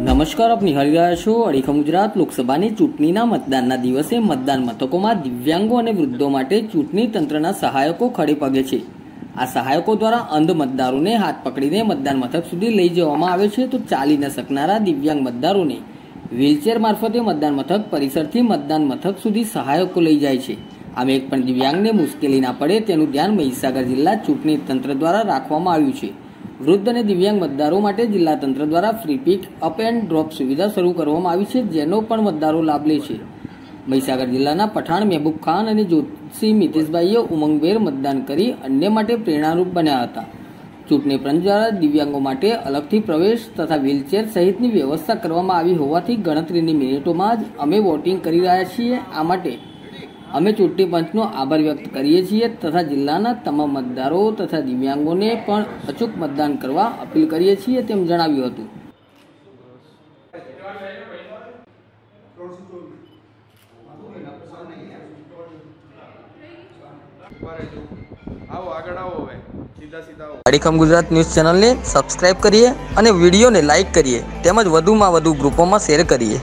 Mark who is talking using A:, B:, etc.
A: નમસ્કાર, આપ નિહાળી રહ્યા છો અડીખમ ગુજરાત લોકસભાની ચૂંટણીના મતદાનના દિવસે મતદાન મથકોમાં દિવ્યાંગો અને વૃદ્ધો માટે ચૂંટણી તંત્રના સહાયકો ખડે પગે છે. આ સહાયકો દ્વારા અંધ મતદારોને હાથ પકડીને મતદાન મથક સુધી લઈ જવામાં આવે છે તો ચાલી ન શકનારા દિવ્યાંગ મતદારોને વ્હીલચેર મારફતે મતદાન મથક પરિસરથી મતદાન મથક સુધી સહાયકો લઈ જાય છે. આમ એક પણ દિવ્યાંગને મુશ્કેલી ના પડે તેનું ધ્યાન મહીસાગર જિલ્લા ચૂંટણી તંત્ર દ્વારા રાખવામાં આવ્યું છે. વૃદ્ધ અને દિવ્યાંગ મતદારો માટે જિલ્લા તંત્ર દ્વારા free pick up and drop સુવિધા શરૂ કરવામાં આવી છે, જેનો પણ મતદારો લાભ લે છે. મહીસાગર જિલ્લાના પઠાણ, મહેબૂબ ખાન અને જ્યોતિષી મિતેશભાઈએ ઉમંગભેર મતદાન કરી અન્ય માટે પ્રેરણારૂપ બન્યા હતા. ચૂંટણી પંચ દ્વારા દિવ્યાંગો માટે અલગથી પ્રવેશ તથા વ્હીલચેર સહિતની વ્યવસ્થા કરવામાં આવી હોવાથી ગણતરીની મિનિટોમાં જ અમે વોટિંગ કરી રહ્યા છીએ. આ માટે અમે ચૂંટણી પંચનો આભાર વ્યક્ત કરીએ છીએ તથા જિલ્લાના તમામ મતદારો તથા દિવ્યાંગોને પણ અચૂક મતદાન કરવા અપીલ કરીએ છીએ તેમ જણાવ્યું હતું. અડીખમ ગુજરાત ન્યૂઝ ચેનલને સબસ્ક્રાઇબ કરીએ અને વિડીયોને લાઇક કરીએ. તેમજ વધુમાં વધુ ગ્રુપોમાં શેર કરીએ.